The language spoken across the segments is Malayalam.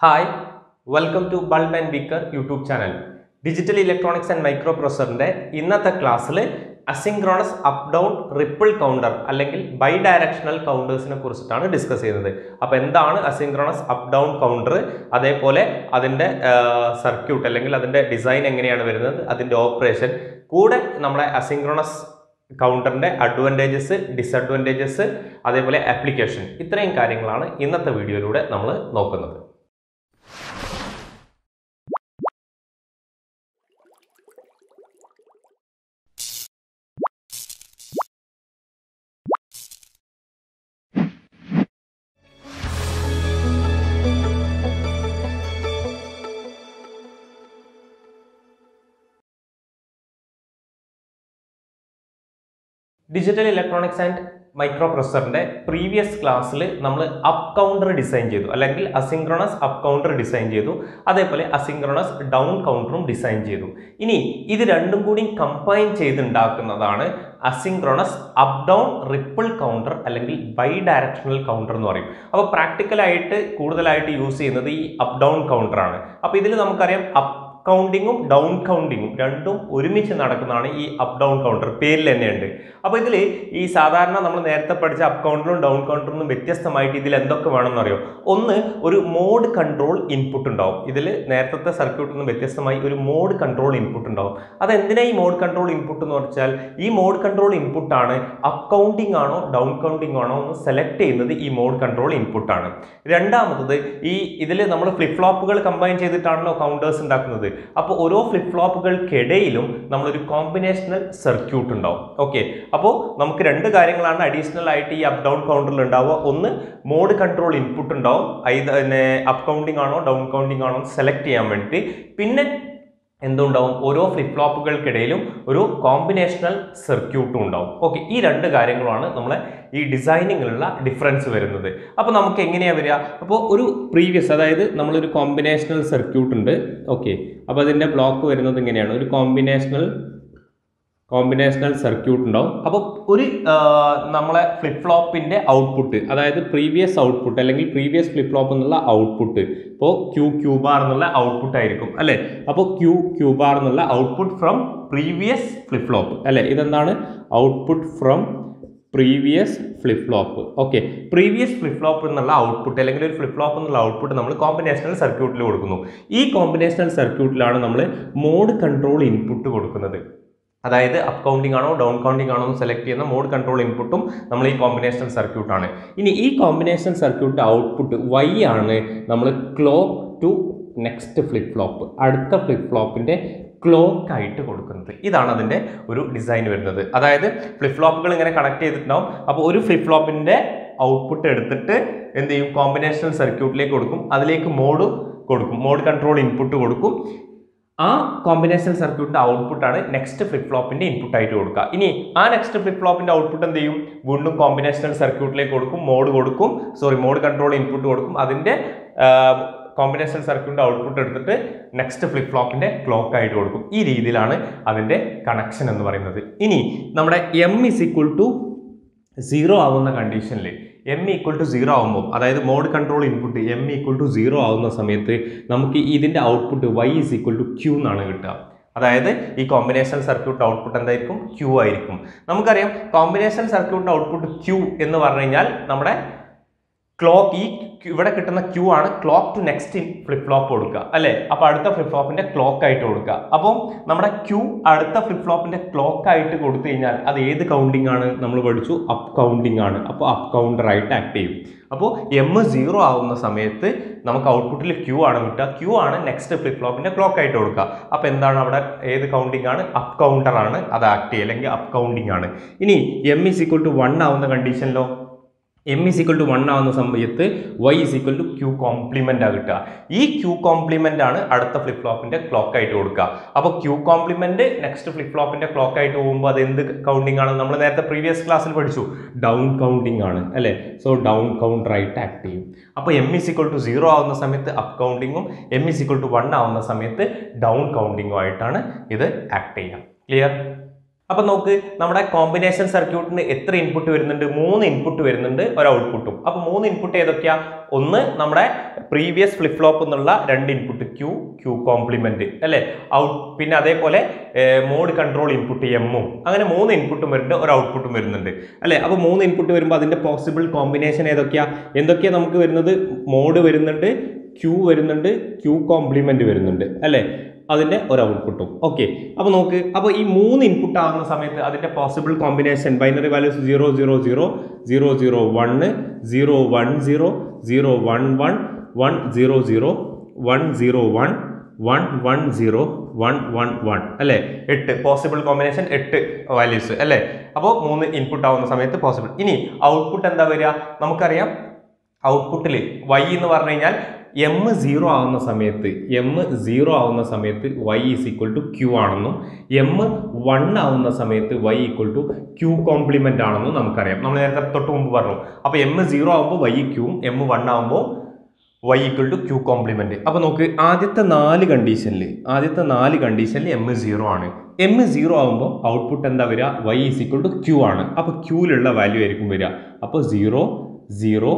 Hi welcome to bulb and beaker YouTube channel digital electronics and micro പ്രൊസറിന്റെ ഇന്നത്തെ ക്ലാസ്സിൽ asynchronous up down ripple counter അല്ലെങ്കിൽ ബൈ ഡയറക്ഷണൽ കൗണ്ടേഴ്സിനെ കുറിച്ചിട്ടാണ് ഡിസ്കസ് ചെയ്യുന്നത്. അപ്പോൾ എന്താണ് അസിൻക്രോണസ് അപ്പ് ഡൗൺ കൗണ്ടർ അതേപോലെ അതിന്റെ സർക്യൂട്ട് അല്ലെങ്കിൽ അതിന്റെ ഡിസൈൻ എങ്ങനെയാണ് വരുന്നത്? അതിന്റെ ഓപ്പറേഷൻ കൂടെ നമ്മളെ അസിൻക്രോണസ് കൗണ്ടറിന്റെ അഡ്വാന്റേജസ് ഡിസഡ്വാന്റേജസ് അതേപോലെ ആപ്ലിക്കേഷൻ ഇത്രയും കാര്യങ്ങളാണ് ഇന്നത്തെ വീഡിയോയിലൂടെ നമ്മൾ നോക്കുന്നത്. ഡിജിറ്റൽ ഇലക്ട്രോണിക്സ് ആൻഡ് മൈക്രോ പ്രൊസറിന്റെ പ്രീവിയസ് ക്ലാസ്സിൽ നമ്മൾ അപ് കൗണ്ടർ ഡിസൈൻ ചെയ്തു. അല്ലെങ്കിൽ അസിൻക്രണസ് അപ് കൗണ്ടർ ഡിസൈൻ ചെയ്തു. അതേപോലെ അസിൻക്രണസ് ഡൗൺ കൗണ്ടറും ഡിസൈൻ ചെയ്തു. ഇനി ഇത് രണ്ടും കൂടി combine ചെയ്തുണ്ടാക്കുന്നതാണ് asynchronous up down ripple counter അല്ലെങ്കിൽ ബൈ ഡയറക്ഷണൽ കൗണ്ടർ എന്ന് പറയും. അപ്പോൾ പ്രാക്ടിക്കലായിട്ട് കൂടുതലായിട്ട് യൂസ് ചെയ്യുന്നത് ഈ അപ് ഡൗൺ കൗണ്ടറാണ് അപ്പോൾ ഇതിൽ നമുക്കറിയാം അപ്പ് കൗണ്ടിങ്ങും ഡൗൺ കൗണ്ടിങ്ങും രണ്ടും ഒരുമിച്ച് നടക്കുന്നതാണ് ഈ അപ് ഡൗൺ കൗണ്ടർ പേരിൽ തന്നെയുണ്ട് അപ്പോൾ ഇതിൽ ഈ സാധാരണ നമ്മൾ നേരത്തെ പഠിച്ച അപ് കൗണ്ടറും ഡൗൺ കൗണ്ടറിനും വ്യത്യസ്തമായിട്ട് ഇതിൽ എന്തൊക്കെ വേണമെന്ന് അറിയോ ഒന്ന് ഒരു മോഡ് കൺട്രോൾ ഇൻപുട്ട് ഉണ്ടാവും. ഇതിൽ നേരത്തെ സർക്യൂട്ടിൽ നിന്ന് വ്യത്യസ്തമായി ഒരു മോഡ് കൺട്രോൾ ഇൻപുട്ട് ഉണ്ടാവും. അതെന്തിനാ ഈ മോഡ് കൺട്രോൾ ഇൻപുട്ട് എന്ന് വെച്ചാൽ ഈ മോഡ് കൺട്രോൾ ഇൻപുട്ടാണ് അപ് കൗണ്ടിങ് ആണോ ഡൗൺ കൗണ്ടിങ് ആണോ എന്ന് സെലക്ട് ചെയ്യുന്നത് ഈ മോഡ് കൺട്രോൾ ഇൻപുട്ടാണ് രണ്ടാമത്തത് ഈ ഇതിൽ നമ്മൾ ഫ്ലിപ്പ് ഫ്ലോപ്പുകൾ കമ്പൈൻ ചെയ്തിട്ടാണല്ലോ കൗണ്ടേഴ്സ് ഉണ്ടാക്കുന്നത്. അപ്പോൾ ഓരോ ഫ്ലിപ്പ് ഫ്ലോപ്പുകൾക്കിടയിലും നമ്മളൊരു കോമ്പിനേഷണൽ സർക്യൂട്ട് ഉണ്ടാവും. ഓക്കെ അപ്പോൾ നമുക്ക് രണ്ട് കാര്യങ്ങളാണ് അഡീഷണൽ ആയിട്ട് ഈ അപ്പ് ഡൗൺ കൗണ്ടറിൽ ഉണ്ടാവുക. ഒന്ന് മോഡ് കൺട്രോൾ ഇൻപുട്ട് ഉണ്ടാവും. ഇത് അപ്പ് കൗണ്ടിങ് ആണോ ഡൗൺ കൗണ്ടിങ് ആണോ സെലക്ട് ചെയ്യാൻ വേണ്ടിയിട്ട്. പിന്നെ എന്തുണ്ടാവും? ഓരോ ഫ്ലിപ്പ് ഫ്ലോപ്പുകൾക്കിടയിലും ഒരു കോമ്പിനേഷണൽ സർക്യൂട്ടും ഉണ്ടാവും. ഓക്കെ ഈ രണ്ട് കാര്യങ്ങളാണ് നമ്മളെ ഈ ഡിസൈനിങ്ങിലുള്ള ഡിഫറൻസ് വരുന്നത്. അപ്പോൾ നമുക്ക് എങ്ങനെയാണ് വരിക? അപ്പോൾ ഒരു പ്രീവിയസ് അതായത് നമ്മളൊരു കോമ്പിനേഷണൽ സർക്യൂട്ട് ഉണ്ട് ഓക്കെ അപ്പോൾ അതിന്റെ ബ്ലോക്ക് വരുന്നത് ഇങ്ങനെയാണ്. ഒരു കോമ്പിനേഷണൽ കോമ്പിനേഷണൽ സർക്യൂട്ട് ഉണ്ടാവും. അപ്പോൾ ഒരു നമ്മളെ ഫ്ലിപ്പ് ഫ്ലോപ്പിന്റെ ഔട്ട്പുട്ട് അതായത് പ്രീവിയസ് ഔട്ട്പുട്ട് അല്ലെങ്കിൽ പ്രീവിയസ് ഫ്ലിപ്പ് ഫ്ലോപ്പ് എന്നുള്ള ഔട്ട്പുട്ട് ഇപ്പോൾ ക്യൂ ക്യൂബാർ എന്നുള്ള ഔട്ട്പുട്ട് ആയിരിക്കും അല്ലേ? അപ്പോൾ ക്യൂ ക്യൂബാർ എന്നുള്ള output from previous flip flop അല്ലേ? ഇതെന്താണ്? Output from previous flip flop okay previous flip flop എന്നുള്ള ഔട്ട്പുട്ട് അല്ലെങ്കിൽ ഒരു ഫ്ലിപ്പ് ഫ്ലോപ്പ് എന്നുള്ള ഔട്ട്പുട്ട് നമ്മൾ കോമ്പിനേഷണൽ സർക്യൂട്ടിൽ കൊടുക്കുന്നു. ഈ കോമ്പിനേഷണൽ സർക്യൂട്ടിലാണ് നമ്മൾ മോഡ് കൺട്രോൾ ഇൻപുട്ട് കൊടുക്കുന്നത്. അതായത് അപ്പ് കൗണ്ടിങ് ആണോ ഡൗൺ കൗണ്ടിങ് ആണോ എന്ന് സെലക്ട് ചെയ്യുന്ന മോഡ് കൺട്രോൾ ഇൻപുട്ടും നമ്മൾ ഈ കോമ്പിനേഷൻ സർക്യൂട്ടാണ് ഇനി ഈ കോമ്പിനേഷൻ സർക്യൂട്ട് ഔട്ട്പുട്ട് വൈ ആണ് നമ്മൾ clock to next flip flop അടുത്ത ഫ്ലിപ്പ് ഫ്ലോപ്പിന്റെ ക്ലോക്ക് ആയിട്ട് കൊടുക്കുന്നത്. ഇതാണ് അതിന്റെ ഒരു ഡിസൈൻ വരുന്നത്. അതായത് ഫ്ലിപ്പ് ഫ്ലോപ്പുകൾ ഇങ്ങനെ കണക്ട് ചെയ്തിട്ടുണ്ടാവും. അപ്പോൾ ഒരു ഫ്ലിപ്പ് ഫ്ലോപ്പിന്റെ ഔട്ട്പുട്ട് എടുത്തിട്ട് എന്ത് ചെയ്യും? കോമ്പിനേഷണൽ സർക്യൂട്ടിലേക്ക് കൊടുക്കും. അതിലേക്ക് മോഡ് കൊടുക്കും. മോഡ് കൺട്രോൾ ഇൻപുട്ട് കൊടുക്കും. ആ കോമ്പിനേഷൻ സർക്യൂട്ടിന്റെ ഔട്ട്പുട്ടാണ് നെക്സ്റ്റ് ഫ്ലിപ്പ് ഫ്ലോപ്പിന്റെ ഇൻപുട്ട് ആയിട്ട് കൊടുക്കുക. ഇനി ആ നെക്സ്റ്റ് ഫ്ലിപ്പ് ഫ്ലോപ്പിന്റെ ഔട്ട്പുട്ട് എന്ത് ചെയ്യും? വീണ്ടും കോമ്പിനേഷണൽ സർക്യൂട്ടിലേക്ക് കൊടുക്കും മോഡ് കൊടുക്കും സോറി മോഡ് കൺട്രോൾ ഇൻപുട്ട് കൊടുക്കും. അതിന്റെ കോമ്പിനേഷൻ സർക്യൂട്ടിന്റെ ഔട്ട്പുട്ട് എടുത്തിട്ട് നെക്സ്റ്റ് ഫ്ലിപ്പ് ഫ്ലോപ്പിന്റെ ക്ലോക്ക് ആയിട്ട് കൊടുക്കും. ഈ രീതിയിലാണ് അതിന്റെ കണക്ഷൻ എന്ന് പറയുന്നത്. ഇനി നമ്മുടെ M is equal to zero ആവുന്ന കണ്ടീഷനിൽ എം ഈക്വൽ ടു സീറോ ആകുമ്പോൾ അതായത് mode control input M equal to zero ആവുന്ന സമയത്ത് നമുക്ക് ഇതിന്റെ output Y is equal to Q എന്നാണ് കിട്ടുക. അതായത് ഈ കോമ്പിനേഷൻ സർക്യൂട്ട് ഔട്ട്പുട്ട് എന്തായിരിക്കും? ക്യൂ ആയിരിക്കും. നമുക്കറിയാം കോമ്പിനേഷൻ സർക്യൂട്ട് ഔട്ട്പുട്ട് ക്യൂ എന്ന് പറഞ്ഞു കഴിഞ്ഞാൽ നമ്മുടെ ക്ലോക്ക് ഈ ഇവിടെ കിട്ടുന്ന ക്യൂ ആണ് clock to next flip flop കൊടുക്കുക അല്ലേ? അപ്പോൾ അടുത്ത ഫ്ലിപ്പ് ഫ്ലോപ്പിന്റെ ക്ലോക്ക് ആയിട്ട് കൊടുക്കുക. അപ്പം നമ്മുടെ ക്യൂ അടുത്ത ഫ്ലിപ്പ് ഫ്ലോപ്പിന്റെ ക്ലോക്ക് ആയിട്ട് കൊടുത്തു കഴിഞ്ഞാൽ അത് ഏത് കൗണ്ടിങ് ആണ്? നമ്മൾ പഠിച്ചു അപ് കൗണ്ടിങ് ആണ്. അപ്പോൾ അപ് കൗണ്ടർ ആയിട്ട് ആക്ട് ചെയ്യും. അപ്പോൾ എം സീറോ ആവുന്ന സമയത്ത് നമുക്ക് ഔട്ട്പുട്ടിൽ ക്യൂ ആണ് കിട്ടുക. ക്യൂ ആണ് നെക്സ്റ്റ് ഫ്ലിപ്പ് ഫ്ലോപ്പിന്റെ ക്ലോക്ക് ആയിട്ട് കൊടുക്കുക. അപ്പോൾ എന്താണ് അവിടെ ഏത് കൗണ്ടിങ് ആണ്? അപ് കൗണ്ടർ ആണ് അത് ആക്ട് ചെയ്യുക അല്ലെങ്കിൽ അപ് കൗണ്ടിങ് ആണ്. ഇനി M is equal to one ആവുന്ന കണ്ടീഷനിലോ M is equal to one ആവുന്ന സമയത്ത് Y is equal to Q complement കിട്ടുക. ഈ ക്യൂ കോംപ്ലിമെന്റ് ആണ് അടുത്ത ഫ്ലിപ്പ് ഫ്ലോപ്പിന്റെ ക്ലോക്ക് ആയിട്ട് കൊടുക്കുക. അപ്പോൾ ക്യൂ കോംപ്ലിമെന്റ് നെക്സ്റ്റ് ഫ്ലിപ്പ് ഫ്ലോപ്പിന്റെ ക്ലോക്ക് ആയിട്ട് പോകുമ്പോൾ അത് എന്ത് കൗണ്ടിങ് ആണ്? നമ്മൾ നേരത്തെ പ്രീവിയസ് ക്ലാസ്സിൽ പഠിച്ചു. ഡൗൺ കൗണ്ടിങ് ആണ് അല്ലേ? സോ ഡൗൺ കൗണ്ടർ ആയിട്ട് ആക്ട് ചെയ്യും. അപ്പോൾ M is equal to zero ആവുന്ന സമയത്ത് up കൗണ്ടിങ്ങും M is equal to one ആവുന്ന സമയത്ത് ഡൗൺ കൗണ്ടിങ്ങും ആയിട്ടാണ് ഇത് ആക്ട് ചെയ്യുക. ക്ലിയർ അപ്പൊ നോക്ക് നമ്മുടെ കോമ്പിനേഷൻ സർക്യൂട്ടിന് എത്ര ഇൻപുട്ട് വരുന്നുണ്ട്? മൂന്ന് ഇൻപുട്ട് വരുന്നുണ്ട് ഒരു ഔട്ട്പുട്ടും അപ്പൊ മൂന്ന് ഇൻപുട്ട് ഏതൊക്കെയാ? ഒന്ന് നമ്മുടെ പ്രീവിയസ് ഫ്ലിപ്പ് ഫ്ലോപ്പ് എന്നുള്ള രണ്ട് ഇൻപുട്ട് ക്യൂ ക്യൂ കോംപ്ലിമെന്റ് അല്ലേ? ഔട്ട് പിന്നെ അതേപോലെ മോഡ് കൺട്രോൾ ഇൻപുട്ട് എമ്മും അങ്ങനെ മൂന്ന് ഇൻപുട്ടും വരുന്നുണ്ട് ഒരു ഔട്ട്പുട്ടും വരുന്നുണ്ട് അല്ലേ? അപ്പോൾ മൂന്ന് ഇൻപുട്ട് വരുമ്പോൾ അതിന്റെ പോസിബിൾ കോമ്പിനേഷൻ ഏതൊക്കെയാ? എന്തൊക്കെയാ നമുക്ക് വരുന്നത്? മോഡ് വരുന്നുണ്ട് ക്യൂ വരുന്നുണ്ട് ക്യൂ കോംപ്ലിമെന്റ് വരുന്നുണ്ട് അല്ലേ? അതിന്റെ ഒരു ഔട്ട്പുട്ടും ഓക്കെ അപ്പോൾ നോക്ക് അപ്പോൾ ഈ മൂന്ന് ഇൻപുട്ട് ആകുന്ന സമയത്ത് അതിന്റെ possible combination binary values zero zero zero zero zero one zero one zero zero one one one zero zero one zero one one one zero one one one അല്ലേ? എട്ട് പോസിബിൾ കോമ്പിനേഷൻ എട്ട് വാല്യൂസ് അല്ലേ? അപ്പോൾ മൂന്ന് ഇൻപുട്ട് ആവുന്ന സമയത്ത് പോസിബിൾ ഇനി ഔട്ട്പുട്ട് എന്താ വരിക? നമുക്കറിയാം ഔട്ട്പുട്ടിൽ വൈ എന്ന് പറഞ്ഞു കഴിഞ്ഞാൽ എം സീറോ ആവുന്ന സമയത്ത് എം സീറോ ആവുന്ന സമയത്ത് Y is equal to Q ആണെന്നും എം വൺ ആവുന്ന സമയത്ത് Y equal to Q complement ആണെന്നും നമുക്കറിയാം. നമ്മൾ നേരത്തെ തൊട്ട് മുമ്പ് പറഞ്ഞു. അപ്പോൾ എം സീറോ ആകുമ്പോൾ വൈ ക്യൂവും എം വൺ ആകുമ്പോൾ Y equal to Q complement അപ്പോൾ നോക്ക് ആദ്യത്തെ നാല് കണ്ടീഷനിൽ ആദ്യത്തെ നാല് കണ്ടീഷനിൽ എം സീറോ ആണ്. എം സീറോ ആകുമ്പോൾ ഔട്ട്പുട്ട് എന്താ വരിക? Y is equal to Q ആണ്. അപ്പോൾ ക്യൂവിലുള്ള വാല്യൂ ആയിരിക്കും വരിക. അപ്പോൾ സീറോ സീറോ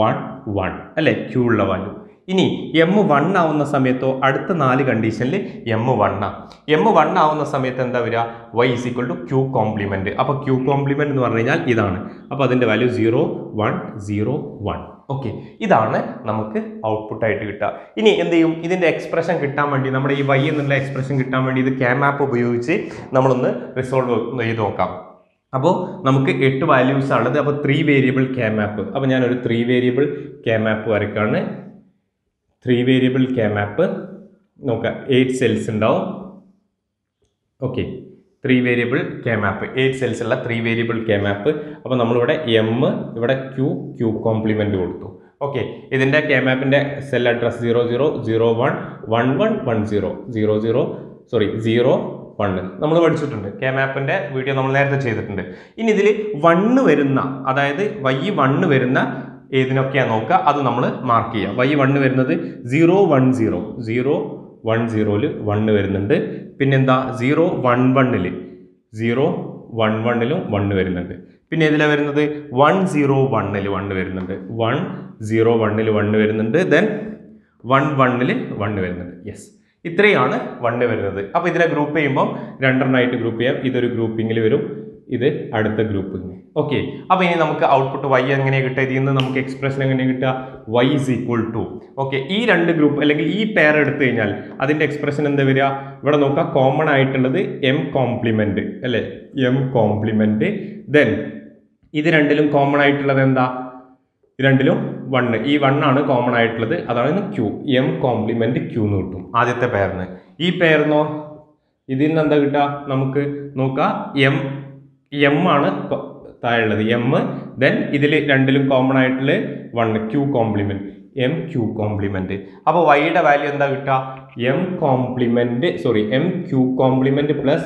വൺ വൺ അല്ലേ? ക്യൂ ഉള്ള വാല്യൂ ഇനി എം വൺ ആവുന്ന സമയത്തോ അടുത്ത നാല് കണ്ടീഷനിൽ എം വൺ ആ. എം വൺ ആവുന്ന സമയത്ത് എന്താ വരിക? Y is equal to Q complement അപ്പോൾ ക്യൂ കോംപ്ലിമെന്റ് എന്ന് പറഞ്ഞു കഴിഞ്ഞാൽ ഇതാണ്. അപ്പോൾ അതിന്റെ value zero one zero one okay ഇതാണ് നമുക്ക് ഔട്ട്പുട്ട് ആയിട്ട് കിട്ടുക. ഇനി എന്ത് ചെയ്യും? ഇതിന്റെ എക്സ്പ്രഷൻ കിട്ടാൻ വേണ്ടി നമ്മുടെ ഈ വൈ എന്നുള്ള എക്സ്പ്രഷൻ കിട്ടാൻ വേണ്ടി ഇത് ക്യാം ആപ്പ് ഉപയോഗിച്ച് നമ്മളൊന്ന് റിസോൾവ് ചെയ്ത് നോക്കാം. അപ്പോൾ നമുക്ക് എട്ട് വാല്യൂസ് ഉള്ളത് അപ്പോൾ ത്രീ വേരിയബിൾ ക്യാം ആപ്പ് അപ്പോൾ ഞാനൊരു ത്രീ വേരിയബിൾ ക്യാം ആപ്പ് വരയ്ക്കാണ്. ത്രീ വേരിയബിൾ കെ മാപ്പ് നോക്കാം എയ്റ്റ് സെൽസ് ഉണ്ടാവും. Okay three variable K map eight cells ഉള്ള ത്രീ വേരിയബിൾ കെ മാപ്പ് അപ്പോൾ നമ്മളിവിടെ എം ഇവിടെ ക്യൂ ക്യൂ കോംപ്ലിമെന്റ് കൊടുത്തു. ഓക്കെ ഇതിന്റെ K മാപ്പിന്റെ cell address zero zero zero one one one one zero zero zero sorry zero one നമ്മൾ പഠിച്ചിട്ടുണ്ട്. കെ മാപ്പിന്റെ വീഡിയോ നമ്മൾ നേരത്തെ ചെയ്തിട്ടുണ്ട്. ഇനി ഇതിൽ വണ്ണ് വരുന്ന അതായത് വൈ വണ്ണ് വരുന്ന ഏതിനൊക്കെയാണ് നോക്കുക? അത് നമ്മൾ മാർക്ക് ചെയ്യുക. വൈ വണ്ണ് വരുന്നത് zero one zero zero one സീറോയിൽ വണ്ണ് വരുന്നുണ്ട്. പിന്നെന്താ? സീറോ വൺ വണ്ണിൽ സീറോ വൺ വണ്ണിലും വണ്ണ് വരുന്നുണ്ട്. പിന്നെ ഇതിലാണ് വരുന്നത്? വൺ സീറോ വണ്ണിൽ വണ്ണ് വരുന്നുണ്ട്. വൺ സീറോ വണ്ണിൽ വണ്ണ് വരുന്നുണ്ട്. ദെൻ വൺ വണ്ണിൽ വണ്ണ് വരുന്നുണ്ട്. യെസ് ഇത്രയാണ് വണ്ണ് വരുന്നത്. അപ്പോൾ ഇതിനെ ഗ്രൂപ്പ് ചെയ്യുമ്പോൾ രണ്ടെണ്ണമായിട്ട് ഗ്രൂപ്പ് ചെയ്യാം. ഇതൊരു ഗ്രൂപ്പിങ്ങിൽ വരും. ഇത് അടുത്ത ഗ്രൂപ്പ് ഓക്കെ അപ്പോൾ ഇനി നമുക്ക് ഔട്ട്പുട്ട് വൈ എങ്ങനെ കിട്ടുക? ഇതിൽ നിന്ന് നമുക്ക് എക്സ്പ്രഷൻ എങ്ങനെ കിട്ടുക? Y is equal to okay ഈ രണ്ട് ഗ്രൂപ്പ് അല്ലെങ്കിൽ ഈ പെയർ എടുത്തു കഴിഞ്ഞാൽ അതിന്റെ എക്സ്പ്രഷൻ എന്താ വരിക? ഇവിടെ നോക്കുക കോമൺ ആയിട്ടുള്ളത് എം കോംപ്ലിമെന്റ് അല്ലേ? എം കോംപ്ലിമെന്റ് ദെൻ ഇത് രണ്ടിലും കോമൺ ആയിട്ടുള്ളത് എന്താ? രണ്ടിലും വണ്ണ് ഈ വണ്ണാണ് കോമൺ ആയിട്ടുള്ളത്. അതാണ് ക്യൂ എം കോംപ്ലിമെന്റ് ക്യൂ എന്ന് കിട്ടും ആദ്യത്തെ പെയറിന് ഈ പെയറിനോ ഇതിൽ നിന്ന് എന്താ കിട്ടുക? നമുക്ക് നോക്കാം എം എം ആണ് കൊ- താഴെയുള്ളത് എം ദെൻ ഇതിൽ രണ്ടിലും കോമൺ ആയിട്ടുള്ള one Q complement M Q complement അപ്പോൾ വൈയുടെ വാല്യൂ എന്താ കിട്ടുക? M complement sorry M Q complement plus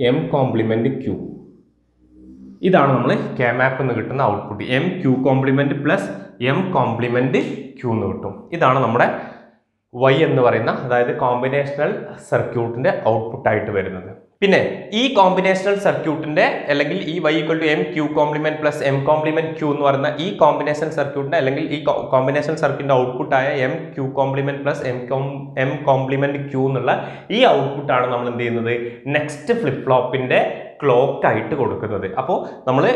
M complement Q ഇതാണ് നമ്മൾ മാപ്പ് എന്ന് കിട്ടുന്ന output M Q complement plus M complement Q എന്ന് കിട്ടും. ഇതാണ് നമ്മുടെ വൈ എന്ന് പറയുന്ന അതായത് കോമ്പിനേഷണൽ സർക്യൂട്ടിന്റെ ഔട്ട്പുട്ടായിട്ട് വരുന്നത്. പിന്നെ ഈ കോമ്പിനേഷണൽ സർക്യൂട്ടിന്റെ അല്ലെങ്കിൽ ഈ Y equal to M Q complement plus M complement Q എന്ന് പറയുന്ന ഈ കോമ്പിനേഷൻ സർക്യൂട്ടിന്റെ അല്ലെങ്കിൽ ഈ കോമ്പിനേഷണൽ സർക്യൂട്ടിന്റെ ഔട്ട്പുട്ടായ M Q complement plus M M complement Q എന്നുള്ള ഈ ഔട്ട്പുട്ടാണ് നമ്മൾ എന്ത് ചെയ്യുന്നത്? നെക്സ്റ്റ് ഫ്ലിപ്പ് ഫ്ലോപ്പിന്റെ ക്ലോക്ക് ആയിട്ട് കൊടുക്കുന്നത്. അപ്പോൾ നമ്മൾ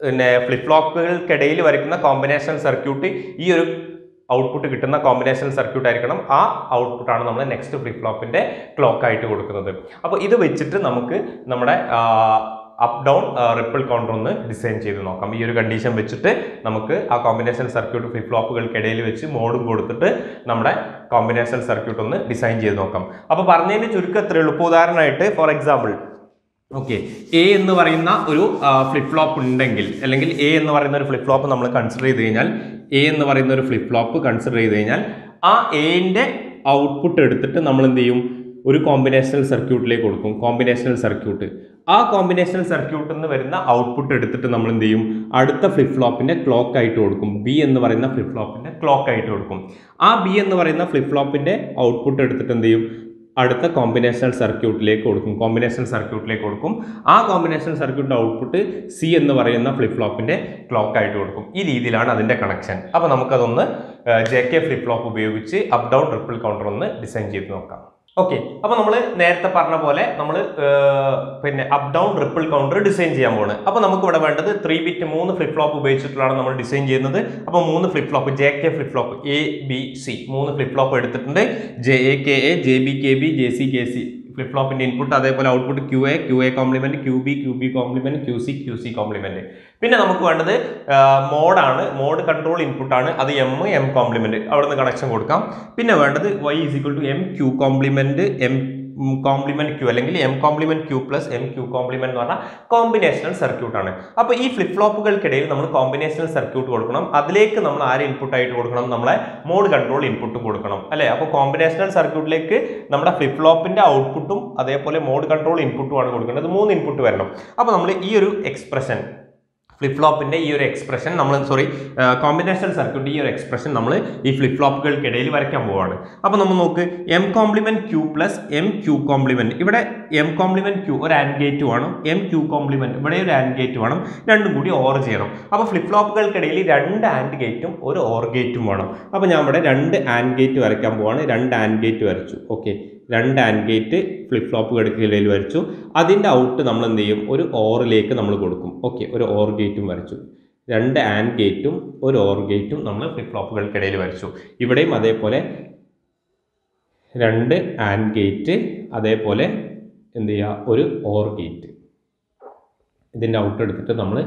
പിന്നെ ഫ്ലിപ്പ് ഫ്ലോപ്പുകൾക്കിടയിൽ വരയ്ക്കുന്ന കോമ്പിനേഷൻ സർക്യൂട്ട് ഈ ഒരു ഔട്ട്പുട്ട് കിട്ടുന്ന കോമ്പിനേഷൻ സർക്യൂട്ട് ആയിരിക്കണം. ആ ഔട്ട്പുട്ടാണ് നമ്മൾ നെക്സ്റ്റ് ഫ്ലിപ്പ് ഫ്ലോപ്പിന്റെ ക്ലോക്ക് ആയിട്ട് കൊടുക്കുന്നത്. അപ്പോൾ ഇത് വെച്ചിട്ട് നമുക്ക് നമ്മുടെ അപ്പ് ഡൗൺ റിപ്പിൾ കൗണ്ടർ ഒന്ന് ഡിസൈൻ ചെയ്ത് നോക്കാം. ഈ ഒരു കണ്ടീഷൻ വെച്ചിട്ട് നമുക്ക് ആ കോമ്പിനേഷൻ സർക്യൂട്ട് ഫ്ലിപ്പ് ഫ്ലോപ്പുകൾക്കിടയിൽ വെച്ച് മോഡും കൊടുത്തിട്ട് നമ്മുടെ കോമ്പിനേഷൻ സർക്യൂട്ട് ഒന്ന് ഡിസൈൻ ചെയ്ത് നോക്കാം. അപ്പോൾ പറഞ്ഞതിന് ചുരുക്കം എത്ര എളുപ്പ ഉദാഹരണമായിട്ട് ഫോർ എക്സാമ്പിൾ ഓക്കെ എ എന്ന് പറയുന്ന ഒരു ഫ്ലിപ്പ് ഫ്ലോപ്പ് ഉണ്ടെങ്കിൽ അല്ലെങ്കിൽ എ എന്ന് പറയുന്ന ഒരു ഫ്ലിപ്പ് ഫ്ലോപ്പ് നമ്മൾ കൺസിഡർ ചെയ്ത് കഴിഞ്ഞാൽ എ എന്ന് പറയുന്ന ഒരു ഫ്ലിപ്പ് ഫ്ലോപ്പ് കൺസിഡർ ചെയ്ത് കഴിഞ്ഞാൽ ആ എന്റെ ഔട്ട്പുട്ട് എടുത്തിട്ട് നമ്മൾ എന്ത് ചെയ്യും? ഒരു കോമ്പിനേഷണൽ സർക്യൂട്ടിലേക്ക് കൊടുക്കും. കോമ്പിനേഷണൽ സർക്യൂട്ട് ആ കോമ്പിനേഷണൽ സർക്യൂട്ടിൽ നിന്ന് വരുന്ന ഔട്ട്പുട്ട് എടുത്തിട്ട് നമ്മൾ എന്ത് ചെയ്യും? അടുത്ത ഫ്ലിപ്പ് ഫ്ലോപ്പിന്റെ ക്ലോക്ക് ആയിട്ട് കൊടുക്കും. ബി എന്ന് പറയുന്ന ഫ്ലിപ്പ് ഫ്ലോപ്പിന്റെ ക്ലോക്ക് ആയിട്ട് കൊടുക്കും. ആ ബി എന്ന് പറയുന്ന ഫ്ലിപ്പ് ഫ്ലോപ്പിന്റെ ഔട്ട്പുട്ട് എടുത്തിട്ട് എന്ത് ചെയ്യും? അടുത്ത കോമ്പിനേഷണൽ സർക്യൂട്ടിലേക്ക് കൊടുക്കും. കോമ്പിനേഷണൽ സർക്യൂട്ടിലേക്ക് കൊടുക്കും. ആ കോമ്പിനേഷൻ സർക്യൂട്ടിന്റെ ഔട്ട്പുട്ട് സി എന്ന് പറയുന്ന ഫ്ലിപ്പ് ഫ്ലോപ്പിന്റെ ക്ലോക്ക് ആയിട്ട് കൊടുക്കും. ഈ രീതിയിലാണ് അതിന്റെ കണക്ഷൻ അപ്പോൾ നമുക്കതൊന്ന് ജെ കെ ഫ്ലിപ്പ് ഫ്ലോപ്പ് ഉപയോഗിച്ച് അപ് ഡൗൺ ട്രിപ്പിൾ കൗണ്ടർ ഒന്ന് ഡിസൈൻ ചെയ്ത് നോക്കാം. ഓക്കെ അപ്പോൾ നമ്മൾ നേരത്തെ പറഞ്ഞ പോലെ നമ്മൾ പിന്നെ up down ripple counter design ചെയ്യാൻ പോണ്. അപ്പോൾ നമുക്ക് ഇവിടെ വേണ്ടത് ത്രീ ബിറ്റ് മൂന്ന് ഫ്ലിപ്പ് ഫ്ലോപ്പ് ഉപയോഗിച്ചിട്ടുള്ളതാണ് നമ്മൾ ഡിസൈൻ ചെയ്യുന്നത്. അപ്പോൾ മൂന്ന് flip flop J K flip flop A B C മൂന്ന് ഫ്ലിപ്പ് ഫ്ലോപ്പ് എടുത്തിട്ടുണ്ട്. J A K A J B K B J C K C flip ഫ്ലോപ്പിന്റെ ഇൻപുട്ട് അതേപോലെ output Q A Q A complement Q B Q B complement Q C Q C complement പിന്നെ നമുക്ക് വേണ്ടത് മോഡാണ് മോഡ് കൺട്രോൾ ഇൻപുട്ട് ആണ്. അത് എം എം കോംപ്ലിമെന്റ് അവിടെ നിന്ന് കണക്ഷൻ കൊടുക്കാം. പിന്നെ വേണ്ടത് Y is equal to M Q complement M complement Q അല്ലെങ്കിൽ M complement Q plus M Q complement എന്ന് പറഞ്ഞാൽ കോമ്പിനേഷണൽ സർക്യൂട്ട് ആണ്. അപ്പോൾ ഈ ഫ്ലിപ്പ് ഫ്ലോപ്പുകൾക്കിടയിൽ നമ്മൾ കോമ്പിനേഷണൽ സർക്യൂട്ട് കൊടുക്കണം. അതിലേക്ക് നമ്മൾ ആര് ഇൻപുട്ട് ആയിട്ട് കൊടുക്കണം? നമ്മളെ മോഡ് കൺട്രോൾ ഇൻപുട്ട് കൊടുക്കണം. അല്ലേ? അപ്പോൾ കോമ്പിനേഷണൽ സർക്യൂട്ടിലേക്ക് നമ്മുടെ ഫ്ലിപ്പ് ഫ്ലോപ്പിന്റെ ഔട്ട്പുട്ടും അതേപോലെ മോഡ് കൺട്രോൾ ഇൻപുട്ടും ആണ് കൊടുക്കേണ്ടത്. മൂന്ന് ഇൻപുട്ട് വരണം. അപ്പോൾ നമ്മൾ ഈ ഒരു എക്സ്പ്രഷൻ ഫ്ലിപ്പ് ഫ്ലോപ്പിന്റെ ഈ ഒരു എക്സ്പ്രഷൻ നമ്മൾ സോറി കോമ്പിനേഷൻ സർക്യൂട്ട് ഈ ഒരു എക്സ്പ്രഷൻ നമ്മൾ ഈ ഫ്ലിപ്പ് ഫ്ലോപ്പുകൾക്കിടയിൽ വരയ്ക്കാൻ പോവാണ്. അപ്പോൾ നമ്മൾ നോക്ക് M complement Q plus M Q complement ഇവിടെ എം കോംപ്ലിമെന്റ് ക്യൂ ഒരു ആൻഡ് ഗേറ്റ് വേണം എം ക്യൂ കോംപ്ലിമെന്റ് ഇവിടെ ഒരു ആൻഡ് ഗേറ്റ് വേണം രണ്ടും കൂടി ഓർ ചെയ്യണം. അപ്പോൾ ഫ്ലിപ്പ് ഫ്ലോപ്പുകൾക്കിടയിൽ രണ്ട് ആൻഡ് ഗേറ്റും ഒരു ഓർ ഗേറ്റും വേണം. അപ്പോൾ ഞാൻ ഇവിടെ രണ്ട് ആൻഡ് ഗേറ്റ് വരയ്ക്കാൻ പോവാണ് രണ്ട് ആൻഡ് ഗേറ്റ് വരച്ചു. ഓക്കെ രണ്ട് ആൻഡ് ഗേറ്റ് ഫ്ലിപ്പ് ഫ്ലോപ്പ് ഫ്ലോപ്പുകൾക്കിടയിൽ വരച്ചു. അതിന്റെ ഔട്ട് നമ്മൾ എന്ത് ചെയ്യും? ഒരു ഓറിലേക്ക് നമ്മൾ കൊടുക്കും. ഓക്കെ ഒരു ഓർ ഗേറ്റും വരച്ചു. രണ്ട് ആൻഡ് ഗേറ്റും ഒരു ഓർ ഗേറ്റും നമ്മൾ ഫ്ലിപ്പ് ഫ്ലോപ്പുകൾക്കിടയിൽ വരച്ചു. ഇവിടെയും അതേപോലെ രണ്ട് ആൻഡ് ഗേറ്റ് അതേപോലെ എന്ത് ചെയ്യുക? ഒരു ഓർ ഗേറ്റ് ഇതിന്റെ ഔട്ട് എടുത്തിട്ട് നമ്മൾ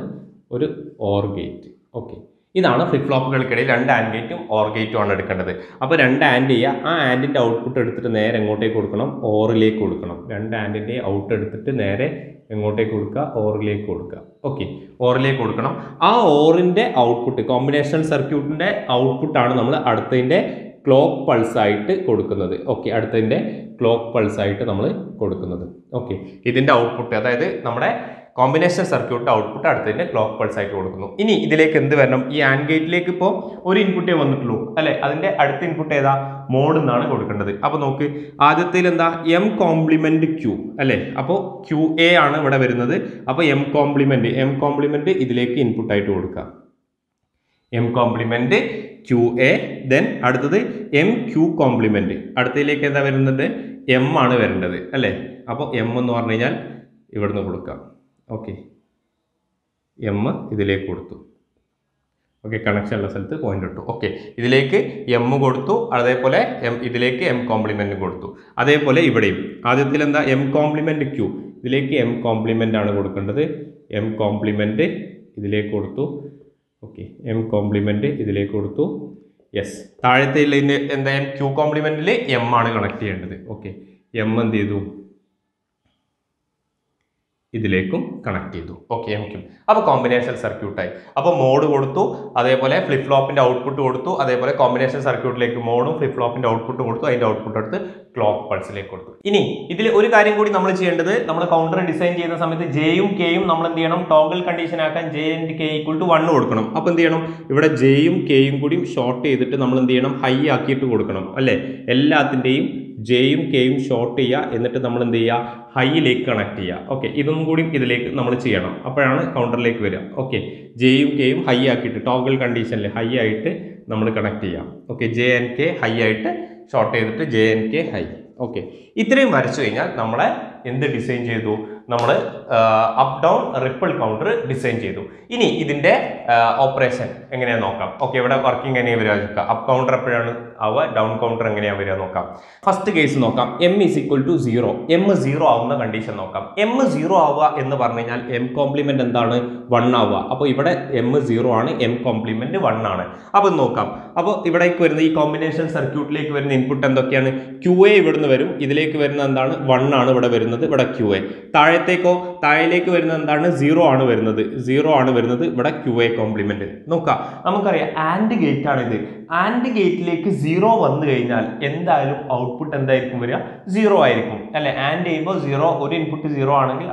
ഒരു ഓർ ഗേറ്റ് ഓക്കെ ഇതാണ് ഫ്ലിപ്പ് ഫ്ലോപ്പുകൾക്കിടയിൽ രണ്ട് ആൻഡ് ഗേറ്റും ഓർ ഗേറ്റും ആണ് എടുക്കേണ്ടത്. അപ്പോൾ രണ്ട് ആൻഡ് ചെയ്യുക. ആ ആൻഡിന്റെ ഔട്ട്പുട്ട് എടുത്തിട്ട് നേരെ എങ്ങോട്ടേക്ക് കൊടുക്കണം. ഓറിലേക്ക് കൊടുക്കണം. രണ്ട് ആൻഡിന്റെ ഔട്ട് എടുത്തിട്ട് നേരെ എങ്ങോട്ടേക്ക് കൊടുക്കുക. ഓറിലേക്ക് കൊടുക്കുക. ഓക്കെ ഓറിലേക്ക് കൊടുക്കണം. ആ ഓറിന്റെ ഔട്ട്പുട്ട് കോമ്പിനേഷൻ സർക്യൂട്ടിന്റെ ഔട്ട്പുട്ടാണ് നമ്മൾ അടുത്തതിന്റെ ക്ലോക്ക് പൾസ് ആയിട്ട് കൊടുക്കുന്നത്. ഓക്കെ അടുത്തതിന്റെ ക്ലോക്ക് പൾസ് ആയിട്ട് നമ്മൾ കൊടുക്കുന്നത്. ഓക്കെ ഇതിന്റെ ഔട്ട്പുട്ട് അതായത് നമ്മുടെ കോമ്പിനേഷൻ സർക്യൂട്ട് ഔട്ട്പുട്ട് അടുത്തതിന്റെ ക്ലോക്ക് പൾസ് ആയിട്ട് കൊടുക്കുന്നു. ഇനി ഇതിലേക്ക് എന്ത് വരണം? ഈ ആൻഡ് ഗേറ്റിലേക്ക് ഇപ്പോൾ ഒരു ഇൻപുട്ടേ വന്നിട്ടുള്ളൂ. അല്ലെ? അതിന്റെ അടുത്ത ഇൻപുട്ട് ഏതാ? മോഡ് എന്നാണ് കൊടുക്കേണ്ടത്. അപ്പോൾ നോക്ക് ആദ്യത്തിൽ എന്താ? എം കോംപ്ലിമെന്റ് ക്യൂ അല്ലേ? അപ്പോൾ ക്യൂ എ ആണ് ഇവിടെ വരുന്നത്. അപ്പോൾ എം കോംപ്ലിമെന്റ് എം കോംപ്ലിമെന്റ് ഇതിലേക്ക് ഇൻപുട്ട് ആയിട്ട് കൊടുക്കുക. M complement Q A then അടുത്തത് എം ക്യൂ കോംപ്ലിമെന്റ് അടുത്തതിലേക്ക് എന്താ വരുന്നത്? എം ആണ് വരേണ്ടത്. അല്ലേ? അപ്പോൾ എം എന്ന് പറഞ്ഞു കഴിഞ്ഞാൽ ഇവിടുന്ന് കൊടുക്കാം. ഓക്കെ എം ഇതിലേക്ക് കൊടുത്തു. ഓക്കെ കണക്ഷൻ ഉള്ള സ്ഥലത്ത് പോയിന്റ് ഇട്ടു. ഓക്കെ ഇതിലേക്ക് എം കൊടുത്തു. അതേപോലെ എം ഇതിലേക്ക് എം കോംപ്ലിമെന്റ് കൊടുത്തു. അതേപോലെ ഇവിടെയും. ആദ്യത്തിൽ എന്താ? എം കോംപ്ലിമെന്റ് ക്യൂ ഇതിലേക്ക് എം കോംപ്ലിമെന്റ് ആണ് കൊടുക്കേണ്ടത്. എം കോംപ്ലിമെന്റ് ഇതിലേക്ക് കൊടുത്തു. ഓക്കെ എം കോംപ്ലിമെന്റ് ഇതിലേക്ക് കൊടുത്തു. യെസ് താഴത്തെ ഇതിന്റെ എന്താ? എം ക്യൂ കോംപ്ലിമെന്റിൽ എം ആണ് കണക്ട് ചെയ്യേണ്ടത്. ഓക്കെ എം എന്ത് ചെയ്തു? ഇതിലേക്കും കണക്ട് ചെയ്തു. ഓക്കെ എം ക്യൂ അപ്പോൾ കോമ്പിനേഷൻ സർക്യൂട്ടായി അപ്പോൾ മോഡ് കൊടുത്തു അതേപോലെ ഫ്ലിപ്പ് ഫ്ലോപ്പിന്റെ ഔട്ട്പുട്ട് കൊടുത്തു അതേപോലെ കോമ്പിനേഷൻ സർക്യൂട്ടിലേക്ക് മോഡും ഫ്ലിപ്പ് ഫ്ലോപ്പിന്റെ ഔട്ട്പുട്ട് കൊടുത്തു അതിന്റെ ഔട്ട്പുട്ട് എടുത്ത് ക്ലോക്ക് പൾസിലേക്ക് കൊടുത്തു. ഇനി ഇതിൽ ഒരു കാര്യം കൂടി നമ്മൾ ചെയ്യേണ്ടത് നമ്മൾ കൗണ്ടർ ഡിസൈൻ ചെയ്യുന്ന സമയത്ത് ജെയും കെയും നമ്മൾ എന്ത് ചെയ്യണം? ടോഗിൾ കണ്ടീഷൻ ആക്കാൻ J and K equal to one കൊടുക്കണം. അപ്പോൾ എന്ത് ചെയ്യണം? ഇവിടെ ജെയും കെയും കൂടി ഷോർട്ട് ചെയ്തിട്ട് നമ്മൾ എന്ത് ചെയ്യണം? ഹൈ ആക്കിയിട്ട് കൊടുക്കണം അല്ലേ? എല്ലാത്തിന്റെയും ജെയും കെയും ഷോർട്ട് ചെയ്യുക. എന്നിട്ട് നമ്മൾ എന്ത് ചെയ്യുക? ഹൈയിലേക്ക് കണക്ട് ചെയ്യുക. ഓക്കെ ഇതൊന്നും കൂടി ഇതിലേക്ക് നമ്മൾ ചെയ്യണം. അപ്പോഴാണ് കൗണ്ടറിലേക്ക് വരിക. ഓക്കെ ജെയും കെയും ഹൈ ആക്കിയിട്ട് ടോഗിൾ കണ്ടീഷനിൽ ഹൈ ആയിട്ട് നമ്മൾ കണക്ട് ചെയ്യാം okay J and K high ആയിട്ട് ഷോർട്ട് ചെയ്തിട്ട് J and K high okay ഇത്രയും വരച്ചു കഴിഞ്ഞാൽ നമ്മളെ എന്ത് ഡിസൈൻ ചെയ്തു? നമ്മൾ up down ripple counter design ചെയ്തു. ഇനി ഇതിന്റെ ഓപ്പറേഷൻ എങ്ങനെയാണ് നോക്കാം. ഓക്കെ ഇവിടെ വർക്കിംഗ് എങ്ങനെയാണ് വരാം അപ് കൗണ്ടർ എപ്പോഴാണ്? ആവുക ഡൗൺ കൗണ്ടർ എങ്ങനെയാണ് വരിക നോക്കാം. ഫസ്റ്റ് കേസ് നോക്കാം. M is equal to zero M zero ആവുന്ന കണ്ടീഷൻ നോക്കാം. എം സീറോ ആവുക എന്ന് പറഞ്ഞു കഴിഞ്ഞാൽ എം കോംപ്ലിമെന്റ് എന്താണ്? വൺ ആവുക. അപ്പോൾ ഇവിടെ എം സീറോ ആണ് എം കോംപ്ലിമെന്റ് വൺ ആണ്. അപ്പോൾ നോക്കാം. അപ്പോൾ ഇവിടേക്ക് വരുന്ന ഈ കോമ്പിനേഷൻ സർക്യൂട്ടിലേക്ക് വരുന്ന ഇൻപുട്ട് എന്തൊക്കെയാണ്? ക്യു എ ഇവിടുന്ന് വരും. ഇതിലേക്ക് വരുന്ന എന്താണ്? വൺ ആണ് ഇവിടെ വരുന്നത്. ഇവിടെ ക്യു എ താഴത്തേക്കോ താഴേക്ക് വരുന്ന എന്താണ്? സീറോ ആണ് വരുന്നത്. സീറോ ആണ് വരുന്നത്. ഇവിടെ ക്യു എ കോംപ്ലിമെന്റ് നോക്കാം. നമുക്കറിയാം. ആൻഡ് ഗേറ്റ് ആണ് ഇത്. ആൻഡ് ഗേറ്റിലേക്ക് സീറോ വന്നു കഴിഞ്ഞാൽ എന്തായാലും ഔട്ട്പുട്ട് എന്തായിരിക്കും വരിക? സീറോ ആയിരിക്കും. അല്ലെ? ആൻഡ് ചെയ്യുമ്പോൾ സീറോ ഒരു ഇൻപുട്ട് സീറോ ആണെങ്കിൽ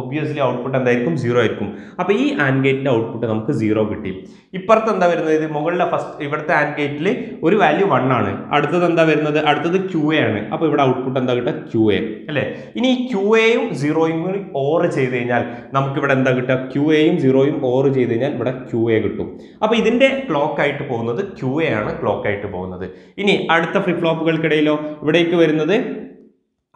ഒബ്വിയസ്ലി ഔട്ട്പുട്ട് എന്തായിരിക്കും? സീറോ ആയിരിക്കും. അപ്പോൾ ഈ ആൻഡ് ഗേറ്റിന്റെ ഔട്ട്പുട്ട് നമുക്ക് സീറോ കിട്ടി. ഇപ്പുറത്ത് എന്താ വരുന്നത്? ഇത് മുകളിലെ ഫസ്റ്റ് ഇവിടുത്തെ ആൻഡ് ഗേറ്റിൽ ഒരു വാല്യൂ വൺ ആണ്. അടുത്തത് എന്താ വരുന്നത്? അടുത്തത് ക്യു എ ആണ്. അപ്പോൾ ഇവിടെ ഔട്ട്പുട്ട് എന്താ കിട്ടുക? ക്യു എ അല്ലേ? ഇനി ഈ ക്യു എയും സീറോയും കൂടി ഓർ ചെയ്ത് കഴിഞ്ഞാൽ നമുക്ക് ഇവിടെ എന്താ കിട്ടുക? ക്യു എയും സീറോയും ഓർ ചെയ്ത് കഴിഞ്ഞാൽ ഇവിടെ ക്യു എ കിട്ടും. അപ്പോൾ ഇതിന്റെ ക്ലോക്ക് ആയിട്ട് പോകുന്നത് ക്യു എ ആണ് ക്ലോക്ക് ആയിട്ട് പോകുന്നത്. ഇനി അടുത്ത ഫ്ലിപ്പ് ഫ്ലോപ്പുകൾക്കിടയിലോ ഇവിടേക്ക് വരുന്നത്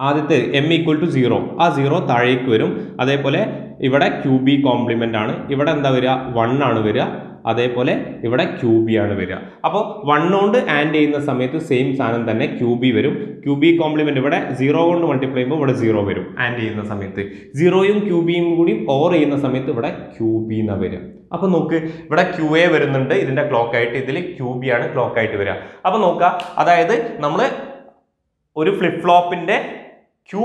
ആദ്യത്തെ എം ഈക്വൽ ടു സീറോ ആ സീറോ താഴേക്ക് വരും. അതേപോലെ ഇവിടെ ക്യൂ ബി കോംപ്ലിമെന്റ് ആണ്. ഇവിടെ എന്താ വരിക? വൺ ആണ് വരിക. അതേപോലെ ഇവിടെ ക്യൂ ബി ആണ് വരിക. അപ്പോൾ വൺ കൊണ്ട് ആൻഡ് ചെയ്യുന്ന സമയത്ത് സെയിം സാധനം തന്നെ ക്യൂ ബി വരും. ക്യൂ ബി കോംപ്ലിമെന്റ് ഇവിടെ സീറോ കൊണ്ട് മൾട്ടിപ്ലൈ ചെയ്യുമ്പോൾ ഇവിടെ സീറോ വരും. ആൻഡ് ചെയ്യുന്ന സമയത്ത്. സീറോയും ക്യൂ ബിയും കൂടി ഓർ ചെയ്യുന്ന സമയത്ത് ഇവിടെ ക്യൂ ബി എന്നാണ് വരിക. അപ്പോൾ നോക്ക് ഇവിടെ ക്യൂ എ വരുന്നുണ്ട്. ഇതിന്റെ ക്ലോക്ക് ആയിട്ട് ഇതിൽ ക്യൂ ബി ആണ് ക്ലോക്ക് ആയിട്ട് വരിക. അപ്പോൾ നോക്കുക അതായത് നമ്മൾ ഒരു ഫ്ലിപ്പ് ഫ്ലോപ്പിന്റെ ക്യൂ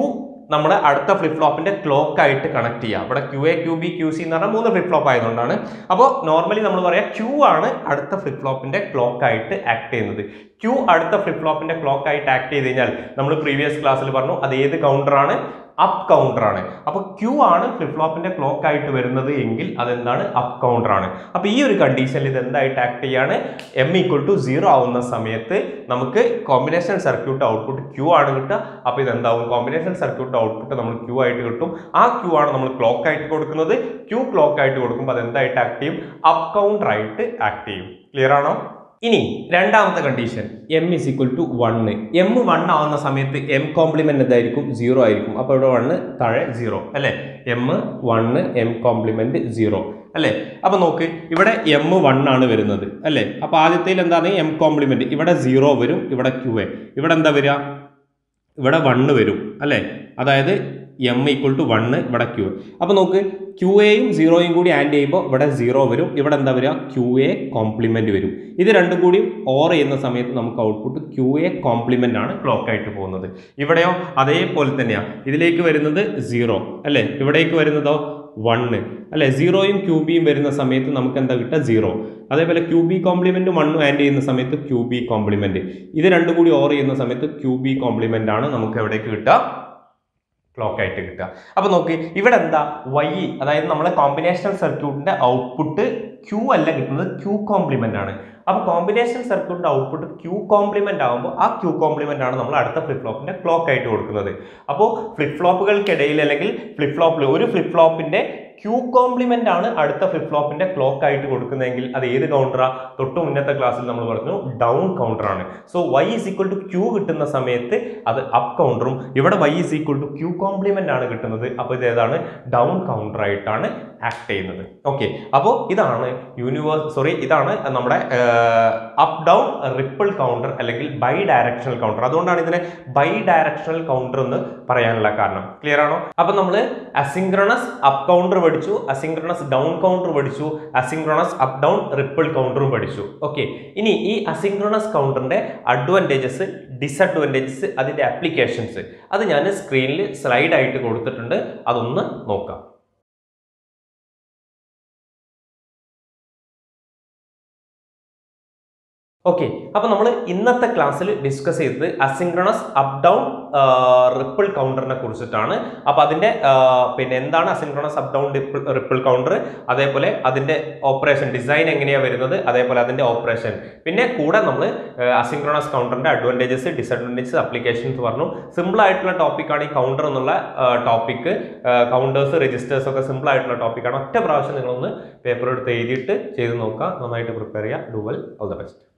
നമ്മുടെ അടുത്ത ഫ്ലിപ്പ് ഫ്ലോപ്പിന്റെ ക്ലോക്ക് ആയിട്ട് കണക്ട് ചെയ്യുക. ഇവിടെ Q A Q B Q C എന്ന് പറഞ്ഞാൽ മൂന്ന് ഫ്ലിപ്പ് ഫ്ലോപ്പ് ആയതുകൊണ്ടാണ്. അപ്പോൾ നോർമലി നമ്മൾ പറയാം ക്യൂ ആണ് അടുത്ത ഫ്ലിപ്പ് ഫ്ലോപ്പിന്റെ ക്ലോക്ക് ആയിട്ട് ആക്ട് ചെയ്യുന്നത്. ക്യൂ അടുത്ത ഫ്ലിപ്പ് ഫ്ലോപ്പിന്റെ ക്ലോക്ക് ആയിട്ട് ആക്ട് ചെയ്ത് കഴിഞ്ഞാൽ നമ്മൾ പ്രീവിയസ് ക്ലാസ്സിൽ പറഞ്ഞു അത് ഏത് കൗണ്ടറാണ് അപ്പ് കൗണ്ടർ ആണ്. അപ്പോൾ ക്യൂ ആണ് ഫ്ലിപ്പ് ഫ്ലോപ്പിന്റെ ക്ലോക്ക് ആയിട്ട് വരുന്നത് എങ്കിൽ അതെന്താണ്? അപ്പ് കൗണ്ടർ ആണ്. അപ്പോൾ ഈ ഒരു കണ്ടീഷനിൽ ഇത് എന്തായിട്ട് ആക്ട് ചെയ്യാണ്? എം ഈക്വൽ ടു സീറോ ആവുന്ന സമയത്ത് നമുക്ക് കോമ്പിനേഷൻ സർക്യൂട്ട് ഔട്ട്പുട്ട് ക്യൂ ആണ് കിട്ടുക. അപ്പോൾ ഇതെന്താവും? കോമ്പിനേഷൻ സർക്യൂട്ട് ഔട്ട്പുട്ട് നമ്മൾ ക്യൂ ആയിട്ട് കിട്ടും. ആ ക്യൂ ആണ് നമ്മൾ ക്ലോക്ക് ആയിട്ട് കൊടുക്കുന്നത്. ക്യൂ ക്ലോക്ക് ആയിട്ട് കൊടുക്കുമ്പോൾ അത് എന്തായിട്ട് ആക്ട് ചെയ്യും? അപ്പ് കൗണ്ടർ ആയിട്ട് ആക്ട് ചെയ്യും. ക്ലിയർ ആണോ? ഇനി രണ്ടാമത്തെ condition M is equal to one M one ആവുന്ന സമയത്ത് എം കോംപ്ലിമെന്റ് എന്തായിരിക്കും? സീറോ ആയിരിക്കും. അപ്പോൾ ഇവിടെ വണ്ണ് താഴെ സീറോ അല്ലേ? M one M complement zero അല്ലേ? അപ്പൊ നോക്ക് ഇവിടെ എം ആണ് വരുന്നത്. അല്ലേ? അപ്പോൾ ആദ്യത്തേൽ എന്താണ്? എം കോംപ്ലിമെന്റ് ഇവിടെ സീറോ വരും ഇവിടെ ക്യു എ ഇവിടെ എന്താ വരിക? ഇവിടെ വണ്ണ് വരും. അല്ലേ? അതായത് എം ഈക്വൽ ടു വണ്ണ് ഇവിടെ ക്യു അപ്പോൾ നോക്ക് ക്യു എയും സീറോയും കൂടി ആൻഡ് ചെയ്യുമ്പോൾ ഇവിടെ സീറോ വരും. ഇവിടെ എന്താ വരിക? ക്യു എ കോംപ്ലിമെന്റ് വരും. ഇത് രണ്ടും കൂടി ഓർ ചെയ്യുന്ന സമയത്ത് നമുക്ക് ഔട്ട്പുട്ട് ക്യു എ കോംപ്ലിമെന്റ് ആണ് ക്ലോക്ക് ആയിട്ട് പോകുന്നത്. ഇവിടെയോ? അതേപോലെ തന്നെയാണ് ഇതിലേക്ക് വരുന്നത് സീറോ അല്ലേ? ഇവിടേക്ക് വരുന്നതോ? വണ്ണ് അല്ലെ? സീറോയും ക്യൂ ബിയും വരുന്ന സമയത്ത് നമുക്ക് എന്താ കിട്ടുക? സീറോ അതേപോലെ ക്യൂ ബി കോംപ്ലിമെന്റ് വണ്ണും ആൻഡ് ചെയ്യുന്ന സമയത്ത് ക്യൂ ബി കോംപ്ലിമെന്റ് ഇത് രണ്ടും കൂടി ഓർ ചെയ്യുന്ന സമയത്ത് ക്യൂ ബി കോംപ്ലിമെന്റ് ആണ് നമുക്ക് എവിടേക്ക് കിട്ടുക? ക്ലോക്ക് ആയിട്ട് കിട്ടുക. അപ്പോൾ നോക്ക് ഇവിടെ എന്താ? വൈ അതായത് നമ്മളെ കോമ്പിനേഷണൽ സർക്യൂട്ടിന്റെ ഔട്ട്പുട്ട് ക്യൂ അല്ല കിട്ടുന്നത് ക്യൂ കോംപ്ലിമെന്റ് ആണ്. അപ്പോൾ കോമ്പിനേഷൻ സർക്യൂട്ടിന്റെ ഔട്ട്പുട്ട് ക്യൂ കോംപ്ലിമെന്റ് ആകുമ്പോൾ ആ ക്യൂ കോംപ്ലിമെന്റ് ആണ് നമ്മൾ അടുത്ത ഫ്ലിപ്പ് ഫ്ലോപ്പിന്റെ ക്ലോക്ക് ആയിട്ട് കൊടുക്കുന്നത്. അപ്പോൾ ഫ്ലിപ്പ് ഫ്ലോപ്പുകൾക്കിടയിൽ അല്ലെങ്കിൽ ഫ്ലിപ്പ് ഫ്ലോപ്പിൽ ഒരു ഫ്ലിപ്പ് ഫ്ലോപ്പിന്റെ ക്യൂ കോംപ്ലിമെന്റ് ആണ് അടുത്ത ഫ്ലിപ്പ് ഫ്ലോപ്പിന്റെ ക്ലോക്ക് ആയിട്ട് കൊടുക്കുന്നതെങ്കിൽ അത് ഏത് കൗണ്ടറാ തൊട്ട് മുന്നത്തെ ക്ലാസ്സിൽ നമ്മൾ പറഞ്ഞു down കൗണ്ടറാണ് so Y is equal to Q കിട്ടുന്ന സമയത്ത് അത് അപ്പ് കൗണ്ടറും ഇവിടെ Y is equal to Q complement ആണ് കിട്ടുന്നത്. അപ്പോൾ ഇത് ഏതാണ്? ഡൗൺ കൗണ്ടർ ആയിട്ടാണ് ആക്ട് ചെയ്യുന്നത്. ഓക്കെ അപ്പോൾ ഇതാണ് യൂണിവേഴ്സ് സോറി ഇതാണ് നമ്മുടെ അപ്പ് ഡൗൺ റിപ്പിൾ കൗണ്ടർ അല്ലെങ്കിൽ ബൈ ഡയറക്ഷണൽ കൗണ്ടർ അതുകൊണ്ടാണ് ഇതിനെ ബൈ ഡയറക്ഷണൽ കൗണ്ടർ എന്ന് പറയാനുള്ള കാരണം. ക്ലിയർ ആണോ? അപ്പം നമ്മൾ അസിങ്ക്രണസ് അപ്പ് കൗണ്ടർ പഠിച്ചു അസിങ്ക്രണസ് ഡൗൺ കൗണ്ടർ പഠിച്ചു അസിങ്ക്രണസ് അപ്പ് ഡൗൺ റിപ്പിൾ കൗണ്ടറും പഠിച്ചു. ഓക്കെ ഇനി ഈ അസിങ്ക്രണസ് കൗണ്ടറിന്റെ അഡ്വാന്റേജസ് ഡിസഡ്വാന്റേജസ് അതിന്റെ ആപ്ലിക്കേഷൻസ് അത് ഞാൻ സ്ക്രീനിൽ സ്ലൈഡായിട്ട് കൊടുത്തിട്ടുണ്ട്. അതൊന്ന് നോക്കാം. ഓക്കെ അപ്പൊ നമ്മൾ ഇന്നത്തെ ക്ലാസ്സിൽ ഡിസ്കസ് ചെയ്തത് അസിൻക്രണസ് അപ് ഡൗൺ റിപ്പിൾ കൗണ്ടറിനെ കുറിച്ചിട്ടാണ്. അപ്പൊ അതിന്റെ പിന്നെ എന്താണ് asynchronous up down ripple counter അതേപോലെ അതിന്റെ ഓപ്പറേഷൻ ഡിസൈൻ എങ്ങനെയാണ് വരുന്നത്? അതേപോലെ അതിന്റെ ഓപ്പറേഷൻ പിന്നെ കൂടെ നമ്മൾ അസിൻക്രണസ് കൗണ്ടറിന്റെ അഡ്വാന്റേജസ് ഡിസഡ്വാന്റേജസ് അപ്ലിക്കേഷൻസ് പറഞ്ഞു. സിമ്പിൾ ആയിട്ടുള്ള ടോപ്പിക്കാണ് ഈ കൗണ്ടർ എന്നുള്ള ടോപ്പിക്ക് കൗണ്ടേഴ്സ് രജിസ്റ്റേഴ്സ് ഒക്കെ സിമ്പിൾ ആയിട്ടുള്ള ടോപ്പിക്കാണ് ഒറ്റ പ്രാവശ്യം നിങ്ങളൊന്ന് പേപ്പർ എടുത്ത് എഴുതിയിട്ട് ചെയ്ത് നോക്കുക. നന്നായിട്ട് പ്രിപ്പയർ ചെയ്യുക. Dual all the best